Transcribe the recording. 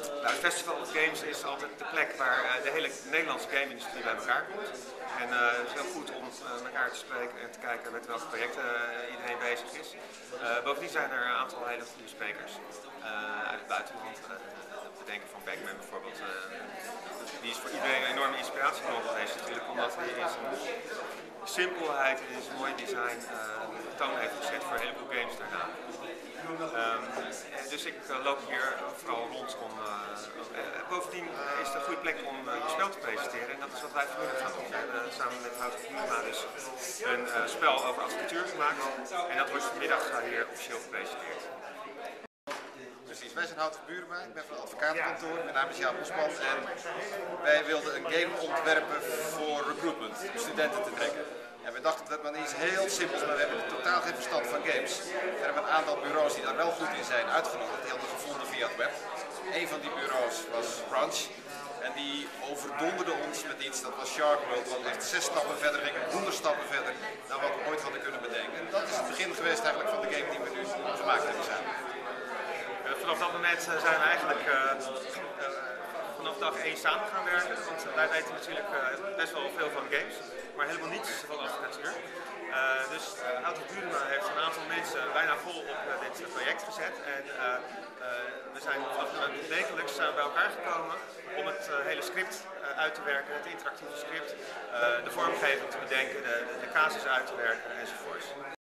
Nou, het Festival of Games is altijd de plek waar uh, de hele Nederlandse game-industrie bij elkaar komt. En uh, het is heel goed om uh, elkaar te spreken en te kijken met welke projecten iedereen bezig is. bovendien zijn er een aantal hele goede sprekers uit het buitenland. we denken van Backman bijvoorbeeld. die is voor iedereen een geweest natuurlijk, omdat hij in zijn simpelheid en in zijn mooie design de toon heeft gezet voor een heleboel games daarna. Um, dus ik uh, loop hier vooral rond om. Uh, bovendien is het een goede plek om je spel te presenteren. En dat is wat wij vanmiddag gaan doen. We hebben samen met Hout Prima dus een spel over architectuur gemaakt. En dat wordt vanmiddag hier officieel gepresenteerd. Precies, wij zijn Hout Burema, ik ben van het advocatenkantoor, mijn naam is Jaap Hoesman en wij wilden een game ontwerpen voor recruitment, om studenten te trekken. En we dachten dat maar iets heel simpels, maar we hebben totaal geen verstand van games. We hebben een aantal bureaus die daar wel goed in zijn uitgenodigd. Die hadden gevonden via het web. Een van die bureaus was Crunch. En die overdonderde ons met iets, dat was Shark World, wat echt zes stappen verder ging, honderd stappen verder dan wat we ooit hadden kunnen bedenken. En dat is het begin geweest eigenlijk van de game die we nu gemaakt hebben samen. vanaf dat moment eh, zijn we eigenlijk uh, vanaf dag 1 samen gaan werken. Want wij weten natuurlijk best wel veel van games maar helemaal niets van. Uh, dus uh, Auto heeft een aantal mensen bijna vol op dit project gezet. En we zijn wekelijks bij elkaar gekomen om het hele script uit te werken, het interactieve script, de vormgeving te bedenken, de, de, de casus uit te werken enzovoorts.